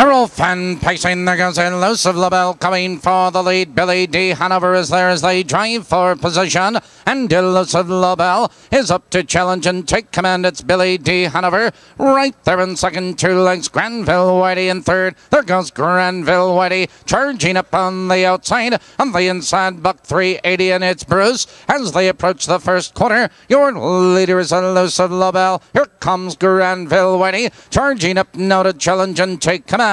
Errol Fan pacing. There goes Elusive LaBelle coming for the lead. Billy D. Hanover is there as they drive for position. And Elusive LaBelle is up to challenge and take command. It's Billy D. Hanover right there in second. Two lengths. Granville Whitey in third. There goes Granville Whitey charging up on the outside. On the inside, Buck 380 and it's Bruce. As they approach the first quarter, your leader is Elusive LaBelle. Here comes Granville Whitey charging up now to challenge and take command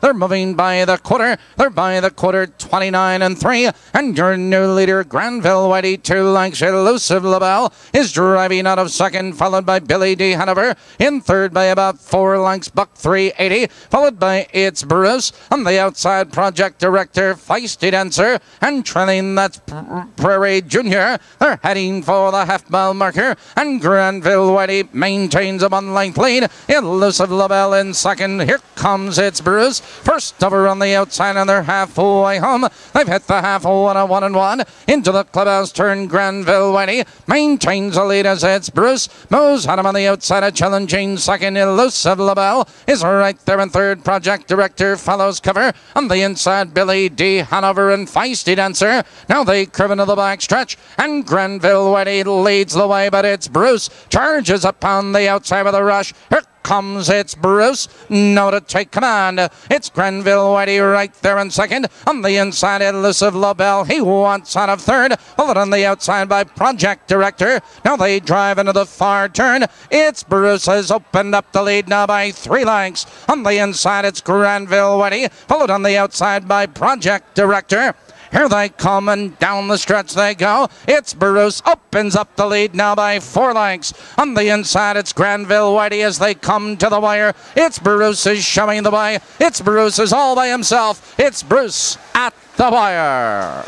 They're moving by the quarter. They're by the quarter 29 and 3. And your new leader, Granville Whitey, two lengths. Elusive LaBelle is driving out of second, followed by Billy D. Hanover. In third by about four lengths, Buck 380, followed by It's Bruce. On the outside, Project Director, Feisty Dancer. And trailing that's Prairie Junior. They're heading for the half mile marker. And Granville Whitey maintains a one length lead. Elusive LaBelle in second. Here comes it's Bruce. First over on the outside, and they're halfway home. They've hit the half one a one and one into the clubhouse turn. Granville Whitey maintains the lead as it's Bruce moves on him on the outside. A challenging second. Elusive LaBelle is right there in third. Project Director follows cover on the inside. Billy D. Hanover and Feisty Dancer. Now they curve into the back stretch, and Granville Whitey leads the way, but it's Bruce charges upon the outside with a rush. Comes. It's Bruce. Now to take command. It's Granville Whitey right there in second. On the inside, Elusive LaBelle. He wants out of third. Pull it on the outside by Project Director. Now they drive into the far turn. It's Bruce has opened up the lead now by three lengths. On the inside, it's Granville Whitey. Followed on the outside by Project Director. Here they come and down the stretch they go. It's Bruce opens up the lead now by four lengths. On the inside, it's Granville Whitey as they come to the wire. It's Bruce is showing the way. It's Bruce is all by himself. It's Bruce at the wire.